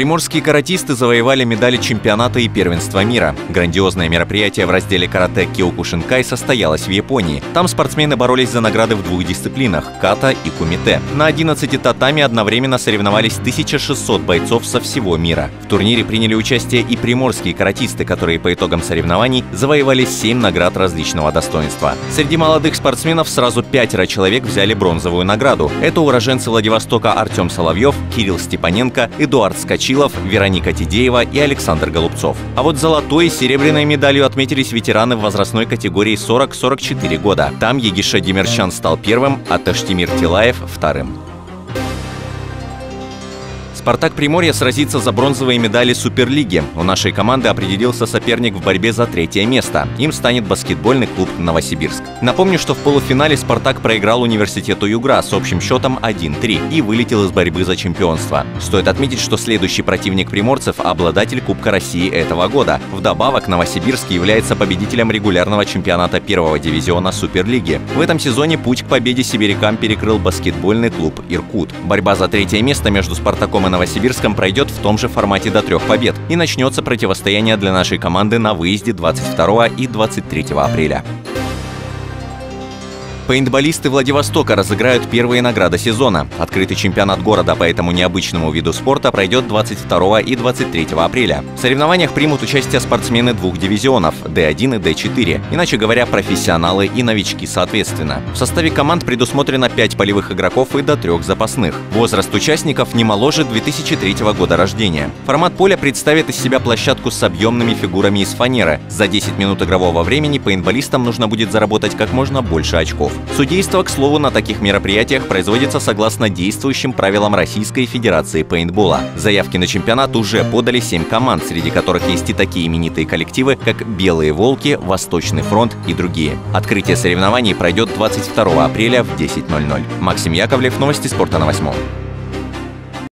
Приморские каратисты завоевали медали чемпионата и первенства мира. Грандиозное мероприятие в разделе карате Киокушинкай состоялось в Японии. Там спортсмены боролись за награды в двух дисциплинах – ката и кумите. На 11 татами одновременно соревновались 1600 бойцов со всего мира. В турнире приняли участие и приморские каратисты, которые по итогам соревнований завоевали 7 наград различного достоинства. Среди молодых спортсменов сразу пятеро человек взяли бронзовую награду. Это уроженцы Владивостока Артем Соловьев, Кирилл Степаненко, Эдуард Скачев Точилов, Вероника Тидеева и Александр Голубцов. А вот золотой и серебряной медалью отметились ветераны в возрастной категории 40-44 года. Там Егиша Демерчан стал первым, а Таштимир Тилаев – вторым. «Спартак Приморья» сразится за бронзовые медали Суперлиги. У нашей команды определился соперник в борьбе за третье место. Им станет баскетбольный клуб «Новосибирск». Напомню, что в полуфинале «Спартак» проиграл университету «Югра» с общим счетом 1-3 и вылетел из борьбы за чемпионство. Стоит отметить, что следующий противник приморцев – обладатель Кубка России этого года. Вдобавок, Новосибирск является победителем регулярного чемпионата первого дивизиона Суперлиги. В этом сезоне путь к победе сибирякам перекрыл баскетбольный клуб «Иркут». Борьба за третье место между «Спартаком» и Новосибирском пройдет в том же формате до трех побед. И начнется противостояние для нашей команды на выезде 22 и 23 апреля. Пейнтболисты Владивостока разыграют первые награды сезона. Открытый чемпионат города по этому необычному виду спорта пройдет 22 и 23 апреля. В соревнованиях примут участие спортсмены двух дивизионов – D1 и D4, иначе говоря, профессионалы и новички соответственно. В составе команд предусмотрено 5 полевых игроков и до 3 запасных. Возраст участников не моложе 2003 года рождения. Формат поля представит из себя площадку с объемными фигурами из фанеры. За 10 минут игрового времени пейнтболистам нужно будет заработать как можно больше очков. Судейство, к слову, на таких мероприятиях производится согласно действующим правилам Российской Федерации пейнтбола. Заявки на чемпионат уже подали 7 команд, среди которых есть и такие именитые коллективы, как «Белые волки», «Восточный фронт» и другие. Открытие соревнований пройдет 22 апреля в 10.00. Максим Яковлев, новости спорта на восьмом.